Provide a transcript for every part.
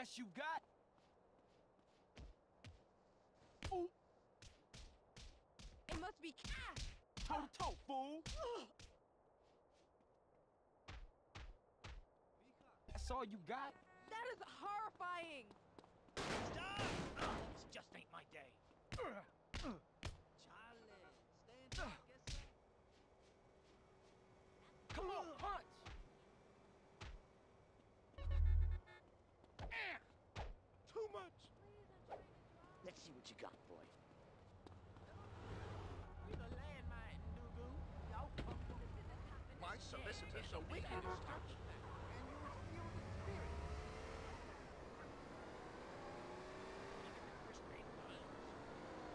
best you got? Ooh, It must be Cass. toe to toe, fool. That's all you got? That is horrifying. Stop! Oh, this just ain't my day. Ugh. Charlie, stand back, get some. Come on, punch. Too much. Let's see what you got, boy. We the landmine, Nugu. Y'all come My solicitor, so we can instruct you. And you will feel the spirit. Look at the crystal beams.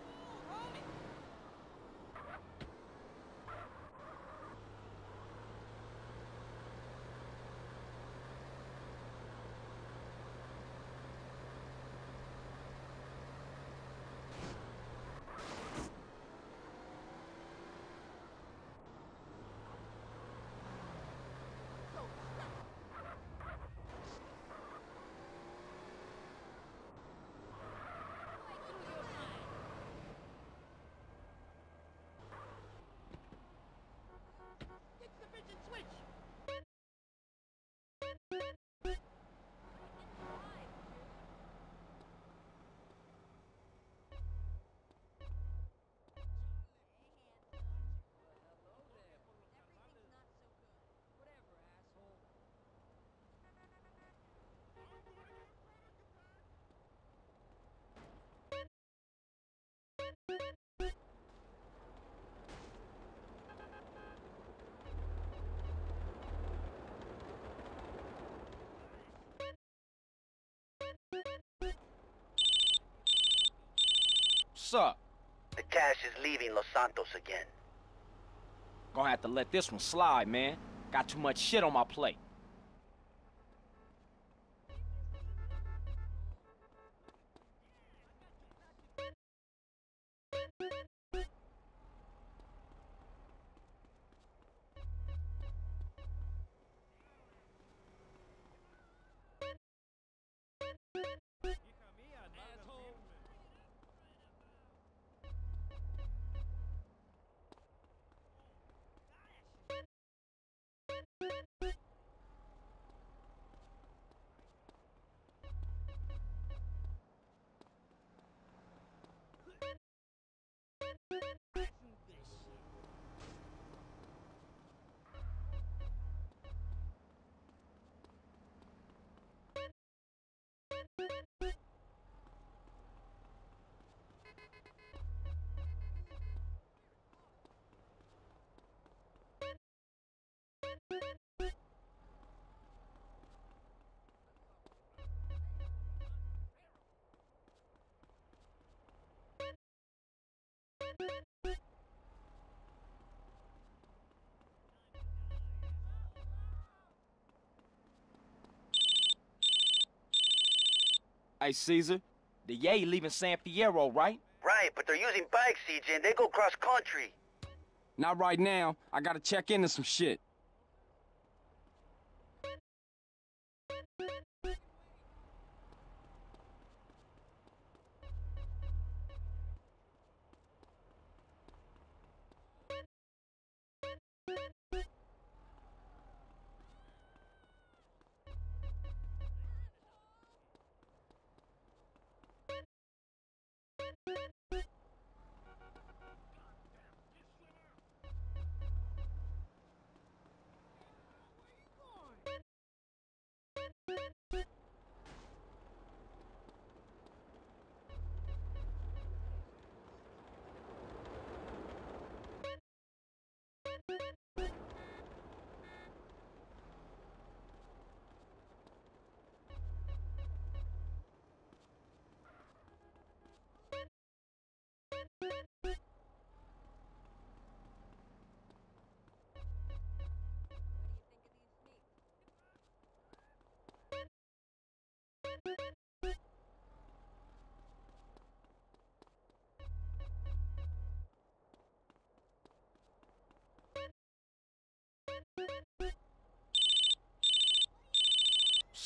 Ooh, homie. Get the bitch and switch. Everything's not so good. Whatever, asshole. What's up? The cash is leaving Los Santos again. Gonna have to let this one slide, man. Got too much shit on my plate. Hey, Caesar. The Yay leaving San Fierro, right? Right, but they're using bikes, CJ, and they go cross country. Not right now. I gotta check into some shit.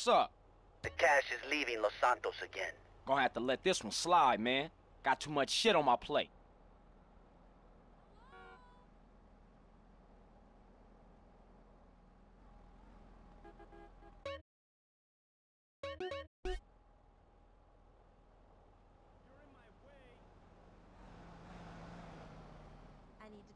What's up? The cash is leaving Los Santos again. Gonna have to let this one slide, man. Got too much shit on my plate. I need to.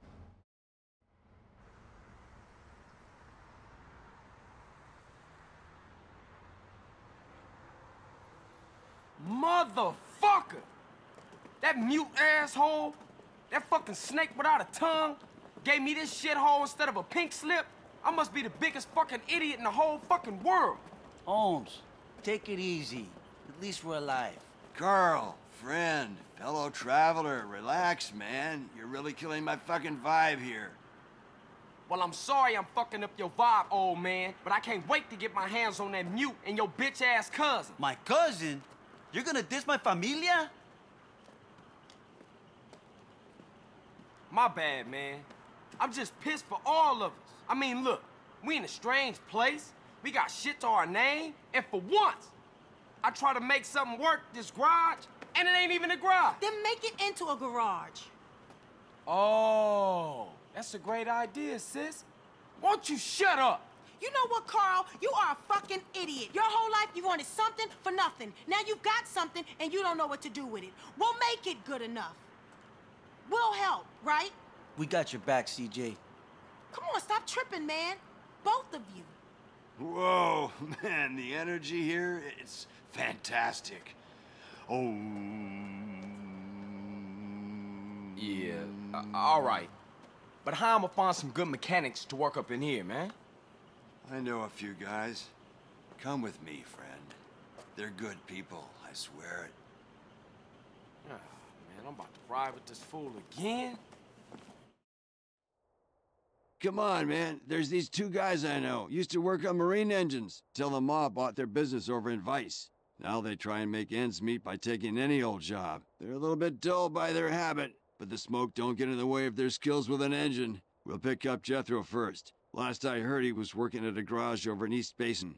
Motherfucker! That mute asshole, that fucking snake without a tongue, gave me this shithole instead of a pink slip. I must be the biggest fucking idiot in the whole fucking world. Holmes, take it easy. At least we're alive. Carl, friend, fellow traveler, relax, man. You're really killing my fucking vibe here. Well, I'm sorry I'm fucking up your vibe, old man, but I can't wait to get my hands on that mute and your bitch ass cousin. My cousin? You're gonna diss my familia? My bad, man. I'm just pissed for all of us. I mean, look, we in a strange place. We got shit to our name, and for once, I try to make something work this garage, and it ain't even a garage. Then make it into a garage. Oh, that's a great idea, sis. Won't you shut up? You know what, Carl? You are a fucking idiot. Your whole life you wanted something for nothing. Now you've got something and you don't know what to do with it. We'll make it good enough. We'll help, right? We got your back, CJ. Come on, stop tripping, man. Both of you. Whoa, man, the energy here, it's fantastic. Oh. Yeah, uh, all right. But how I'ma find some good mechanics to work up in here, man? I know a few guys. Come with me, friend. They're good people, I swear it. Man, I'm about to ride with this fool again. Come on, man. There's these two guys I know. Used to work on marine engines till the mob bought their business over in Vice. Now they try and make ends meet by taking any old job. They're a little bit dull by their habit, but the smoke don't get in the way of their skills with an engine. We'll pick up Jethro first. Last I heard, he was working at a garage over in Easter Basin.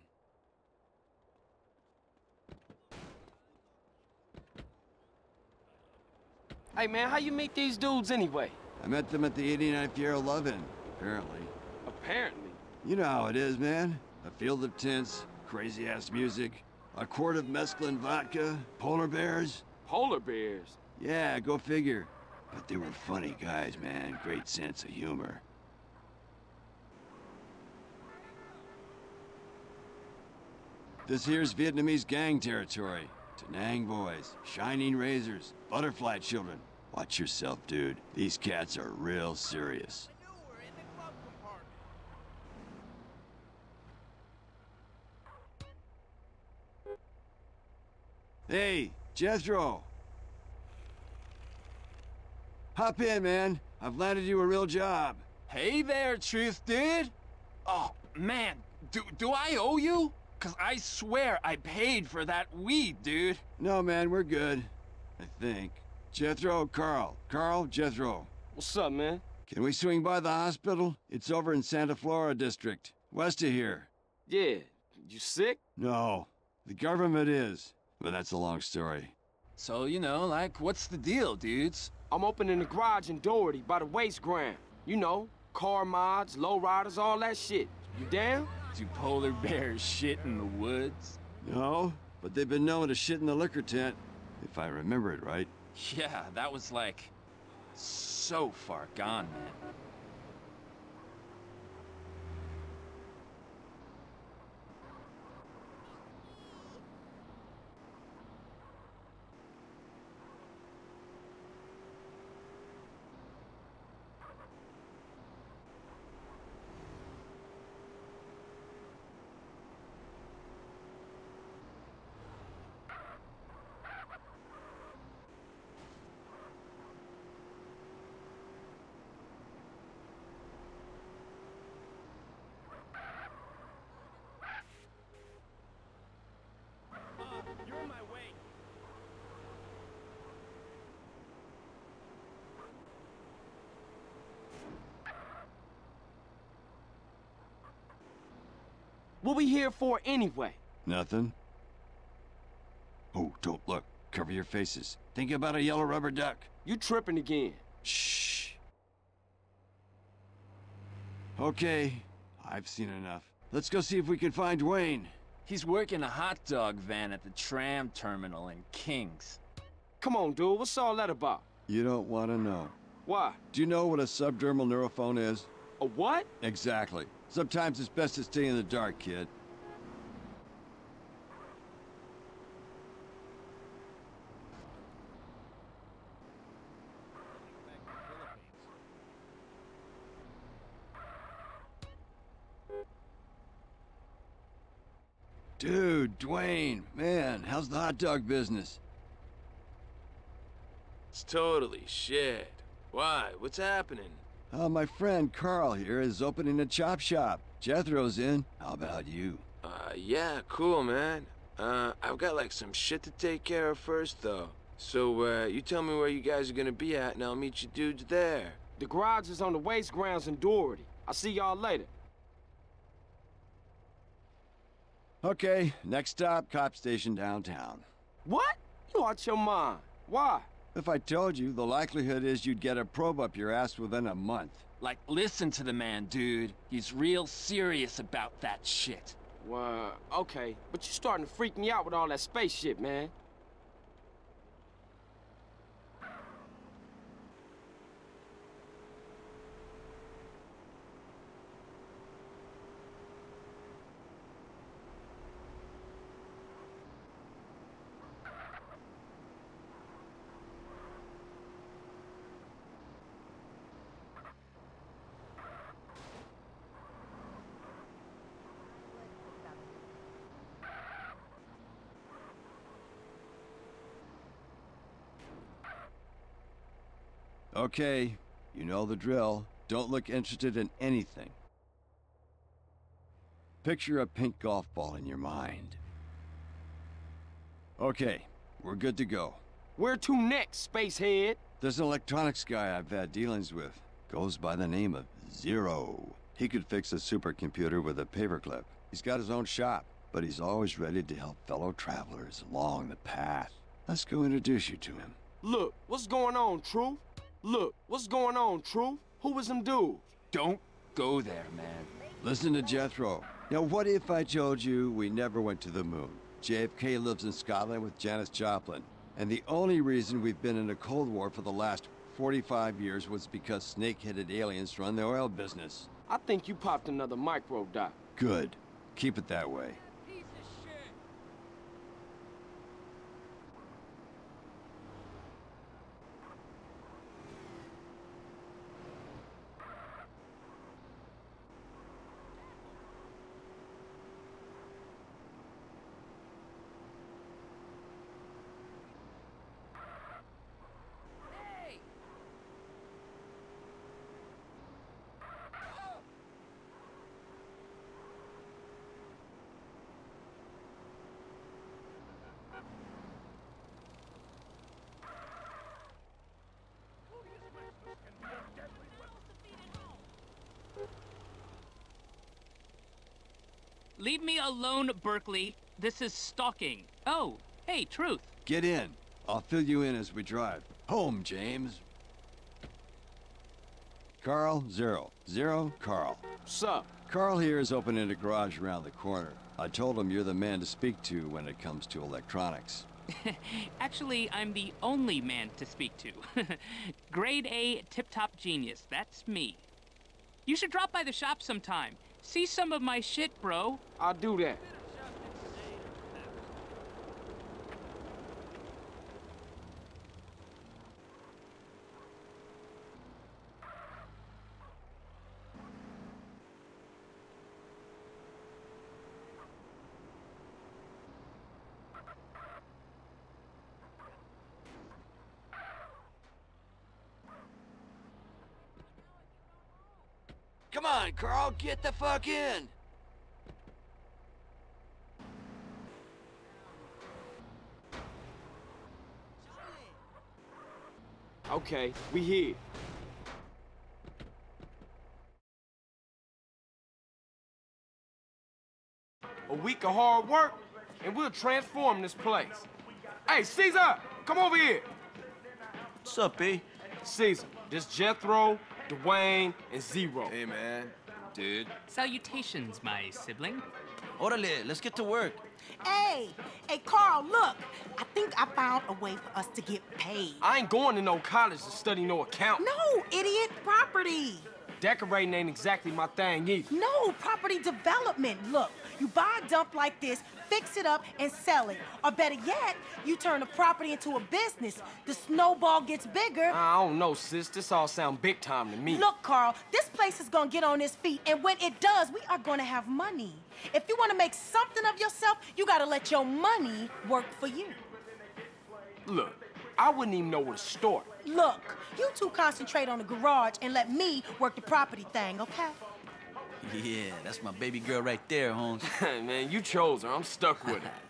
Hey, man, how you meet these dudes anyway? I met them at the 89th year of Lovin', apparently. Apparently. You know how it is, man. A field of tents, crazy-ass music, a quart of mescaline vodka, polar bears. Polar bears. Yeah, go figure. But they were funny guys, man. Great sense of humor. This here's Vietnamese gang territory. Da Nang boys, shining razors, butterfly children. Watch yourself, dude. These cats are real serious. Hey, Jethro! Hop in, man. I've landed you a real job. Hey there, Truth Dude! Oh, man, do, do I owe you? Cause I swear I paid for that weed, dude. No, man, we're good. I think. Jethro, Carl. Carl, Jethro. What's up, man? Can we swing by the hospital? It's over in Santa Flora District, west of here. Yeah, you sick? No, the government is. But that's a long story. So, you know, like, what's the deal, dudes? I'm opening the garage in Doherty by the waste ground. You know, car mods, lowriders, all that shit. You down? Do polar bears shit in the woods? No, but they've been known to shit in the liquor tent, if I remember it right. Yeah, that was like so far gone, man. What we here for anyway? Nothing? Oh, don't look. Cover your faces. Think about a yellow rubber duck. You tripping again. Shh. Okay, I've seen enough. Let's go see if we can find Dwayne. He's working a hot dog van at the tram terminal in Kings. Come on, dude. What's all that about? You don't want to know. Why? Do you know what a subdermal neurophone is? A what? Exactly. Sometimes it's best to stay in the dark, kid. Dude, Dwayne, man, how's the hot dog business? It's totally shit. Why? What's happening? Uh, my friend Carl here is opening a chop shop. Jethro's in. How about you? Uh, yeah, cool, man. Uh, I've got like some shit to take care of first, though. So, uh, you tell me where you guys are gonna be at, and I'll meet you dudes there. The garage is on the waste grounds in Doherty. I'll see y'all later. Okay, next stop, cop station downtown. What? You out your mind. Why? If I told you, the likelihood is you'd get a probe up your ass within a month. Like, listen to the man, dude. He's real serious about that shit. Well, okay. But you're starting to freak me out with all that space shit, man. Okay, you know the drill. Don't look interested in anything. Picture a pink golf ball in your mind. Okay, we're good to go. Where to next, spacehead? There's an electronics guy I've had dealings with. Goes by the name of Zero. He could fix a supercomputer with a paperclip. He's got his own shop, but he's always ready to help fellow travelers along the path. Let's go introduce you to him. Look, what's going on, Truth? Look, what's going on, Truth? Who was them dudes? Don't go there, man. Listen to Jethro. Now, what if I told you we never went to the moon? JFK lives in Scotland with Janis Joplin. And the only reason we've been in a Cold War for the last 45 years was because snake-headed aliens run the oil business. I think you popped another micro dot. Good. Keep it that way. Leave me alone, Berkeley. This is stalking. Oh, hey, Truth. Get in. I'll fill you in as we drive. Home, James. Carl, Zero. Zero, Carl. Sup? Carl here is opening a garage around the corner. I told him you're the man to speak to when it comes to electronics. Actually, I'm the only man to speak to. Grade A tip-top genius. That's me. You should drop by the shop sometime. See some of my shit, bro. I'll do that. Come on, Carl, get the fuck in! Okay, we here. A week of hard work, and we'll transform this place. Hey, Cesar, come over here. What's up, B? Cesar, this Jethro, Dwayne, and Zero. Hey, man. Dude. Salutations, my sibling. Orale, let's get to work. Hey, hey, Carl, look. I think I found a way for us to get paid. I ain't going to no college to study no account. No, idiot, property. Decorating ain't exactly my thing either. No, property development. Look, you buy a dump like this, fix it up, and sell it. Or better yet, you turn the property into a business. The snowball gets bigger. I don't know, sis. This all sound big time to me. Look, Carl, this place is gonna get on its feet, and when it does, we are gonna have money. If you wanna make something of yourself, you gotta let your money work for you. Look, I wouldn't even know where to start. Look, you two concentrate on the garage and let me work the property thing, okay? Yeah, that's my baby girl right there, Holmes. Man, you chose her. I'm stuck with her.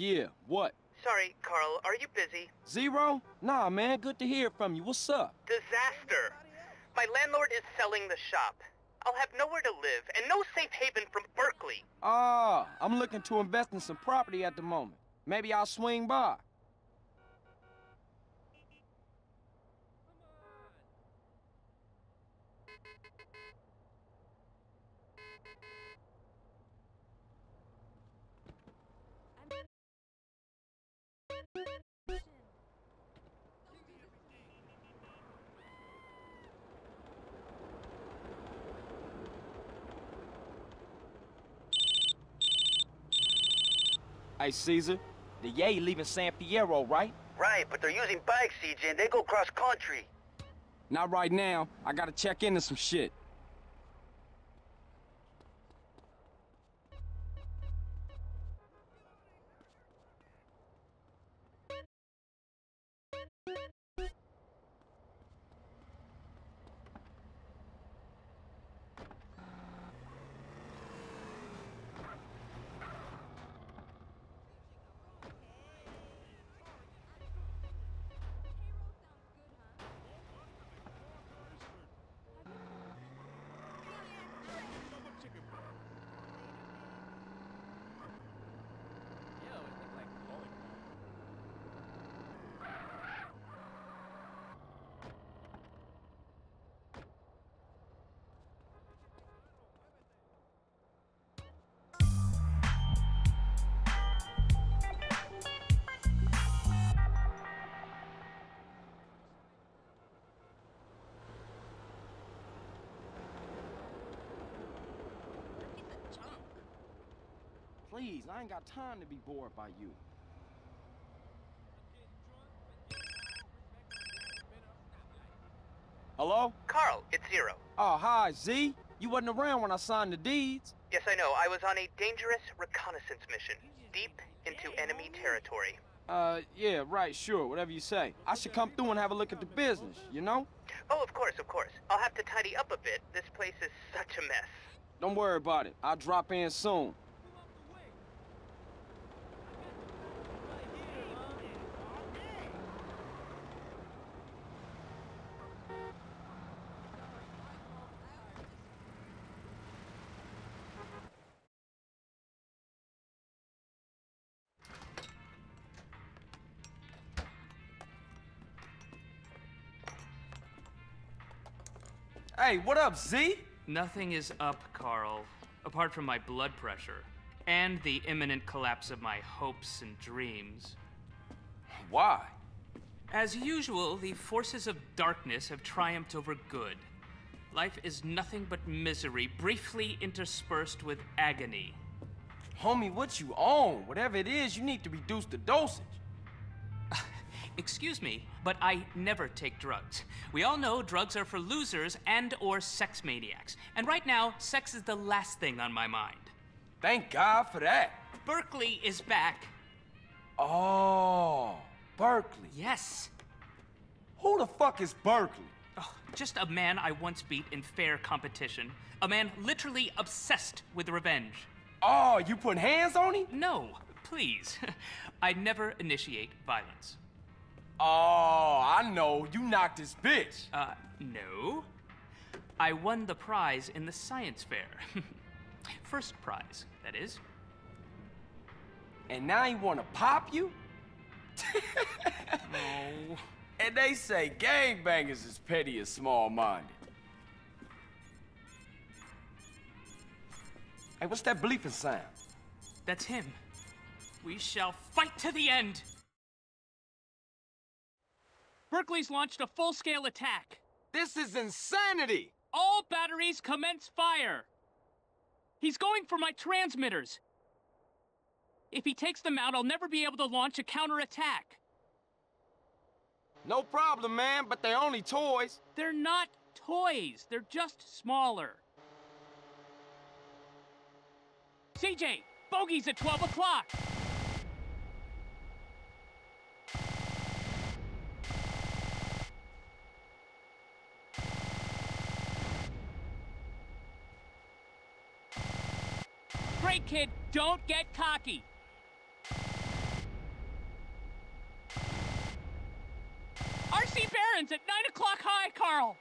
Yeah, what? Sorry, Carl, are you busy? Zero? Nah, man, good to hear from you. What's up? Disaster. My landlord is selling the shop. I'll have nowhere to live and no safe haven from Berkeley. Ah, I'm looking to invest in some property at the moment. Maybe I'll swing by. Hey, Cesar, the Yay leaving San Fierro, right? Right, but they're using bikes, CJ, and they go cross country. Not right now. I gotta check into some shit. Please, I ain't got time to be bored by you. Hello? Carl, it's Zero. Oh, hi, Z. You wasn't around when I signed the deeds. Yes, I know. I was on a dangerous reconnaissance mission, deep into enemy territory. Uh, yeah, right, sure, whatever you say. I should come through and have a look at the business, you know? Oh, of course, of course. I'll have to tidy up a bit. This place is such a mess. Don't worry about it. I'll drop in soon. Hey, what up, Z? Nothing is up, Carl, apart from my blood pressure and the imminent collapse of my hopes and dreams. Why? As usual, the forces of darkness have triumphed over good. Life is nothing but misery, briefly interspersed with agony. Homie, what you on? Whatever it is, you need to reduce the dosage. Excuse me, but I never take drugs. We all know drugs are for losers and or sex maniacs. And right now, sex is the last thing on my mind. Thank God for that. Berkeley is back. Oh, Berkeley. Yes. Who the fuck is Berkeley? Oh, just a man I once beat in fair competition. A man literally obsessed with revenge. Oh, you put hands on him? No, please. I never initiate violence. Oh, I know. You knocked his bitch. Uh, no. I won the prize in the science fair. First prize, that is. And now he wanna pop you? No. And they say gangbangers is petty and small-minded. Hey, what's that bleeping sound? That's him. We shall fight to the end. Berkeley's launched a full-scale attack. This is insanity! All batteries commence fire. He's going for my transmitters. If he takes them out, I'll never be able to launch a counterattack. No problem, man, but they're only toys. They're not toys. They're just smaller. CJ, bogey's at 12 o'clock. Great kid, don't get cocky. RC Barons at 9 o'clock high, Carl.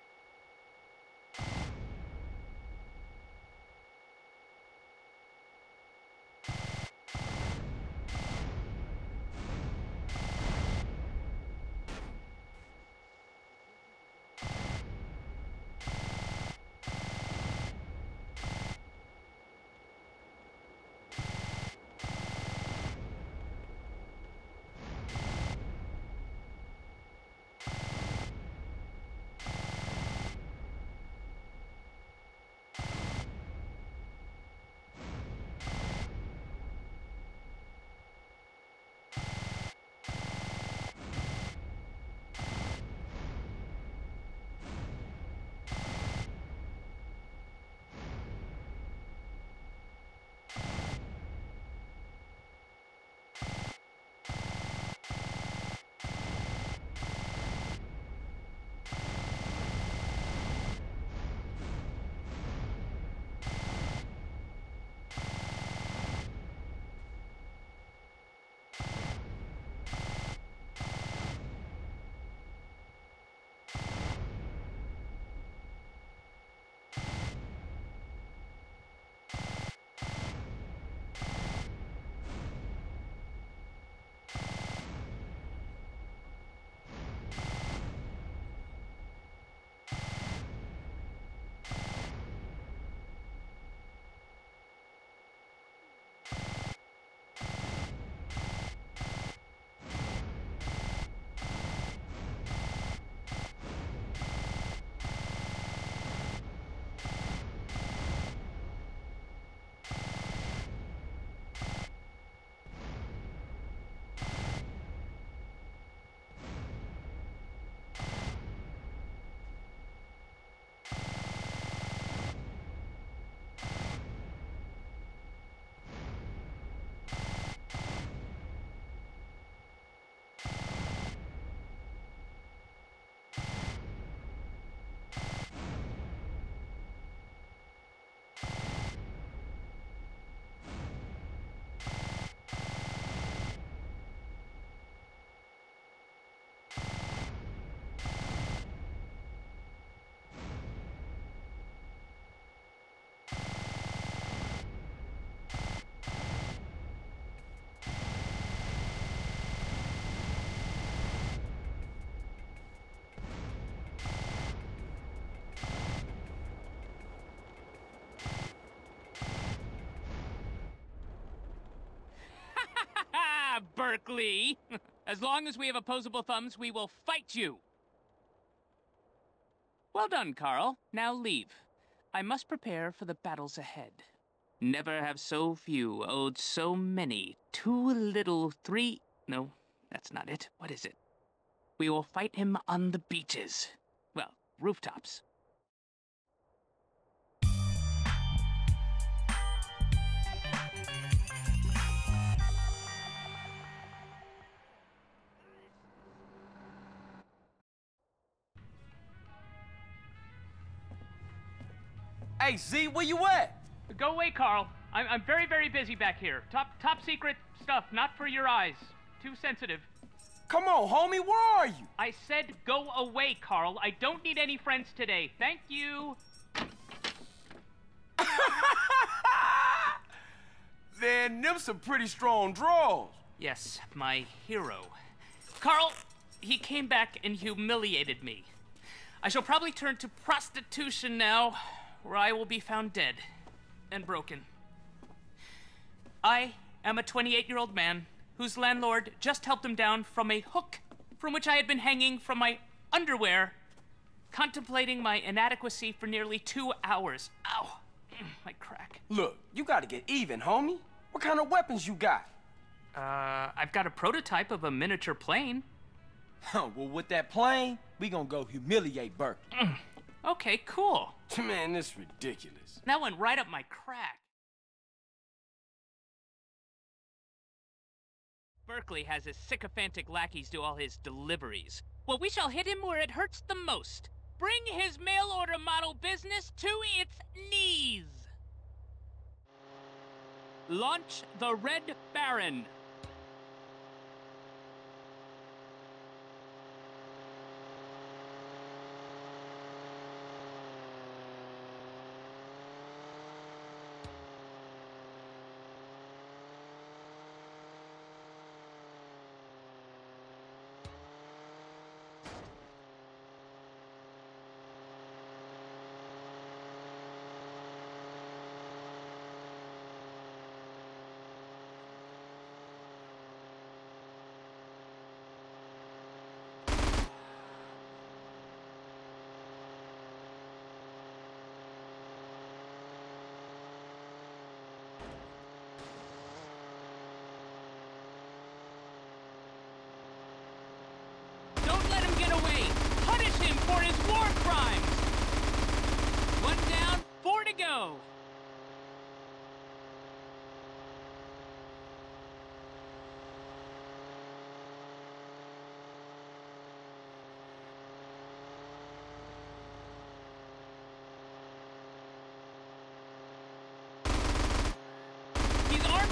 Berkeley. As long as we have opposable thumbs, we will fight you. Well done, Carl. Now leave. I must prepare for the battles ahead. Never have so few owed so many. Too little, three... No, that's not it. What is it? We will fight him on the beaches. Well, rooftops. Hey, Z, where you at? Go away, Carl. I'm, I'm very, very busy back here. Top, top secret stuff, not for your eyes. Too sensitive. Come on, homie, where are you? I said go away, Carl. I don't need any friends today. Thank you. Then them some pretty strong draws. Yes, my hero. Carl, he came back and humiliated me. I shall probably turn to prostitution now, where I will be found dead and broken. I am a 28 year old man whose landlord just helped him down from a hook from which I had been hanging from my underwear, contemplating my inadequacy for nearly two hours. Ow! My crack. Look, you gotta get even, homie. What kind of weapons you got? Uh, I've got a prototype of a miniature plane. Huh, well, with that plane, we gonna go humiliate Burke. Okay, cool. Man, this is ridiculous. That went right up my crack. Berkeley has his sycophantic lackeys do all his deliveries. Well, we shall hit him where it hurts the most. Bring his mail order model business to its knees. Launch the Red Baron. Don't let him get away. Punish him for his war crimes. One down, four to go. He's armed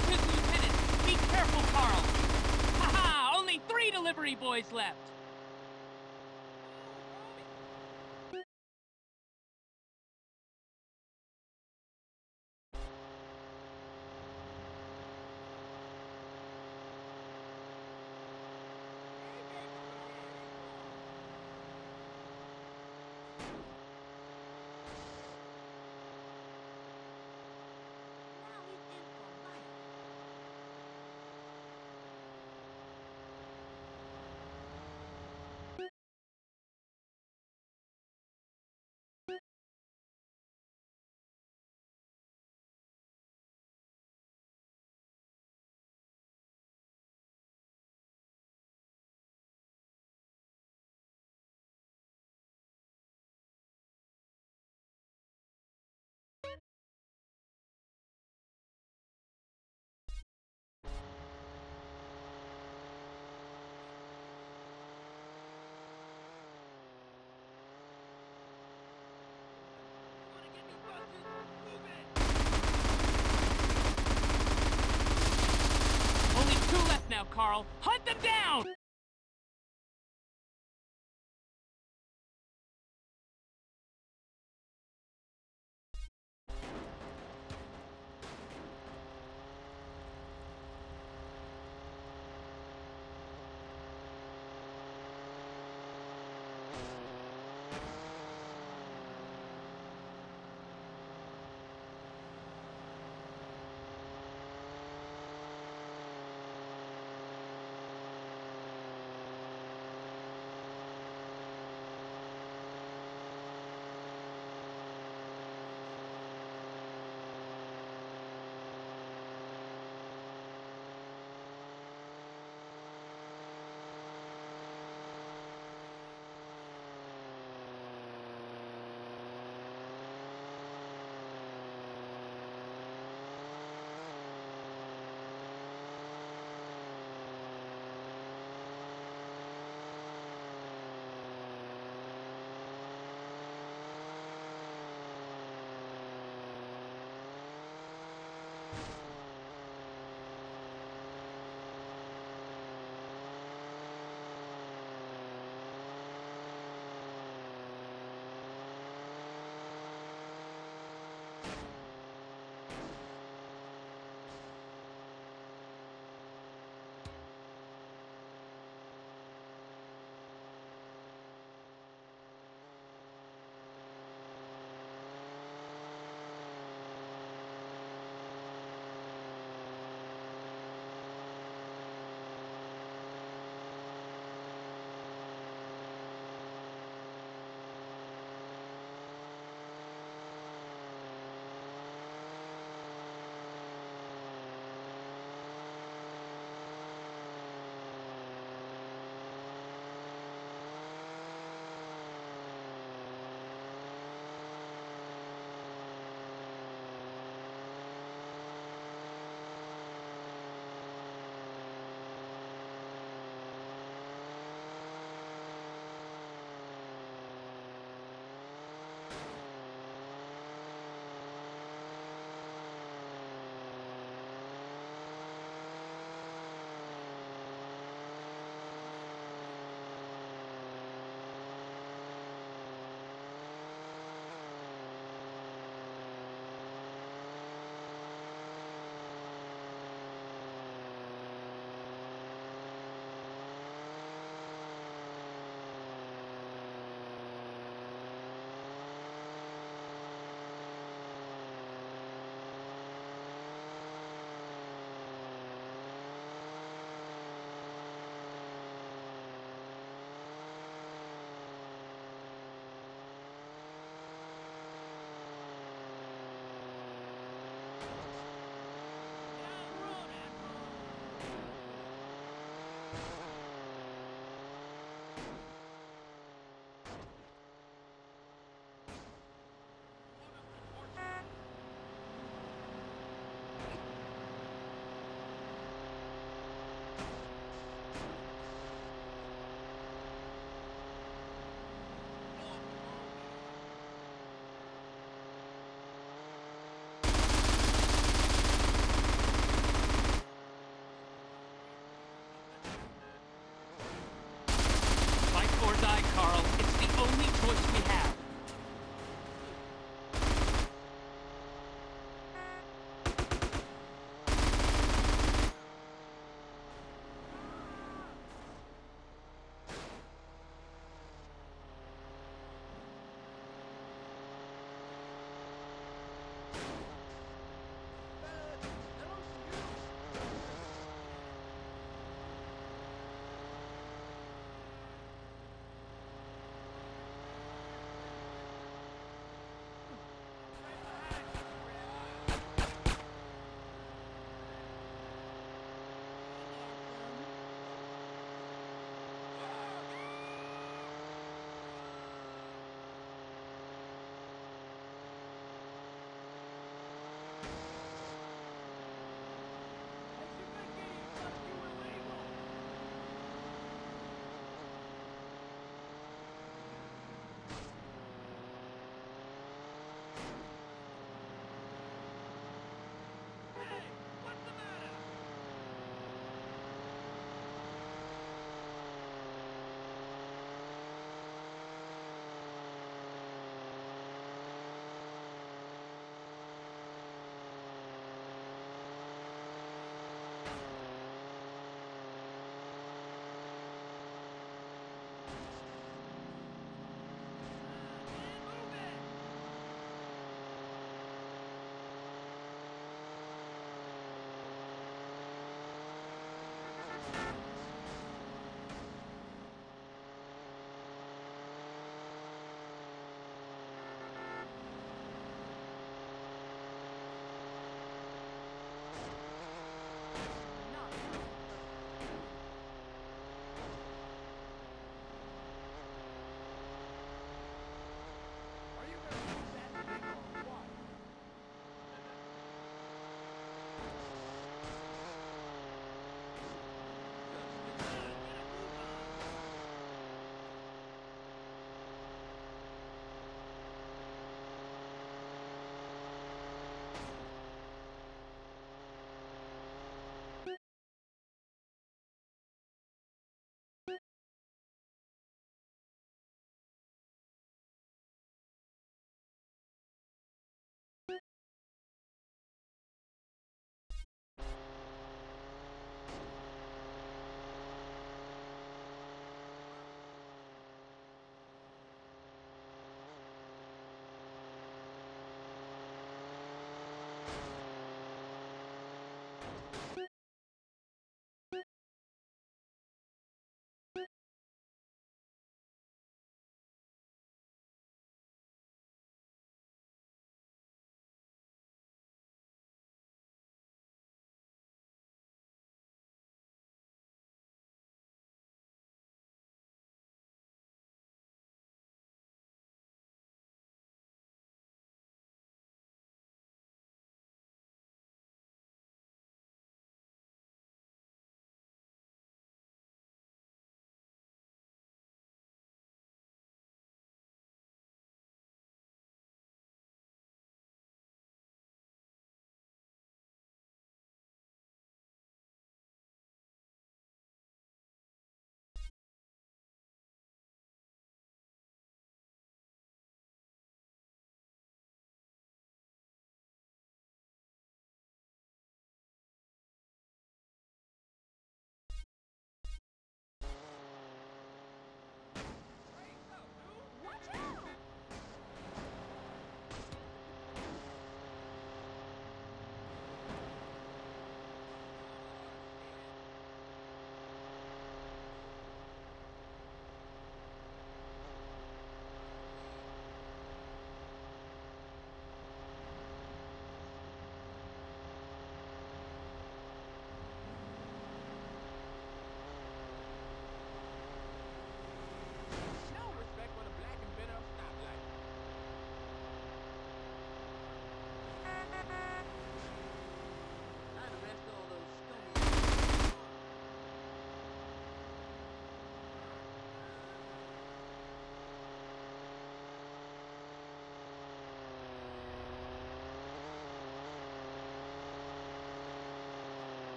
now, Carl. Hunt them down!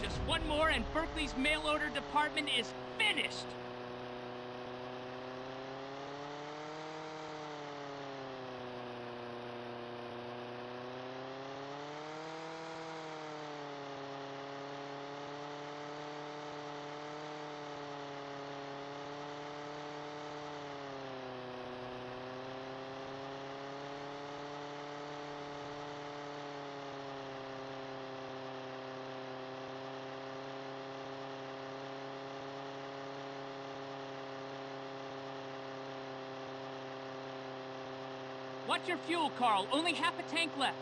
Just one more and Berkeley's mail order department is finished! Watch your fuel, Carl. Only half a tank left.